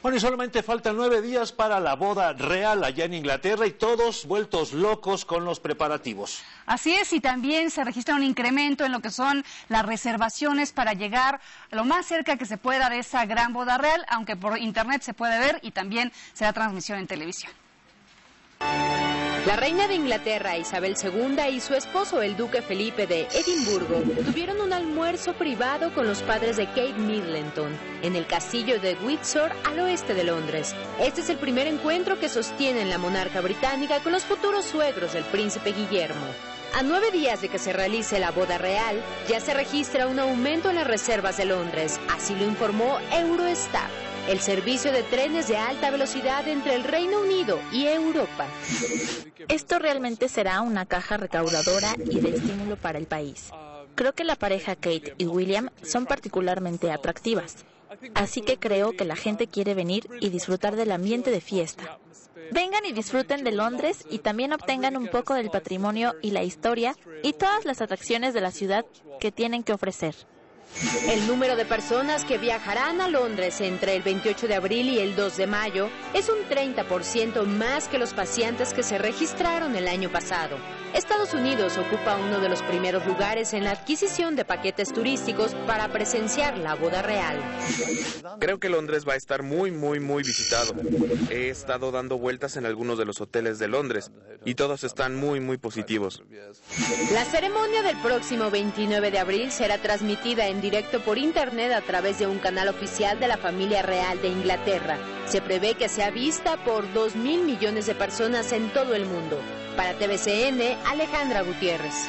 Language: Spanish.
Bueno, y solamente faltan nueve días para la boda real allá en Inglaterra y todos vueltos locos con los preparativos. Así es, y también se registra un incremento en lo que son las reservaciones para llegar lo más cerca que se pueda de esa gran boda real, aunque por internet se puede ver y también será transmisión en televisión. La reina de Inglaterra, Isabel II, y su esposo, el duque Felipe de Edimburgo, tuvieron un almuerzo privado con los padres de Kate Middleton en el castillo de Windsor al oeste de Londres. Este es el primer encuentro que sostiene la monarca británica con los futuros suegros del príncipe Guillermo. A nueve días de que se realice la boda real, ya se registra un aumento en las reservas de Londres, así lo informó Eurostar el servicio de trenes de alta velocidad entre el Reino Unido y Europa. Esto realmente será una caja recaudadora y de estímulo para el país. Creo que la pareja Kate y William son particularmente atractivas, así que creo que la gente quiere venir y disfrutar del ambiente de fiesta. Vengan y disfruten de Londres y también obtengan un poco del patrimonio y la historia y todas las atracciones de la ciudad que tienen que ofrecer. El número de personas que viajarán a Londres entre el 28 de abril y el 2 de mayo es un 30% más que los pacientes que se registraron el año pasado. Estados Unidos ocupa uno de los primeros lugares en la adquisición de paquetes turísticos para presenciar la boda real. Creo que Londres va a estar muy, muy, muy visitado. He estado dando vueltas en algunos de los hoteles de Londres y todos están muy, muy positivos. La ceremonia del próximo 29 de abril será transmitida en directo por internet a través de un canal oficial de la familia real de Inglaterra. Se prevé que sea vista por 2 mil millones de personas en todo el mundo. Para TVCN, Alejandra Gutiérrez.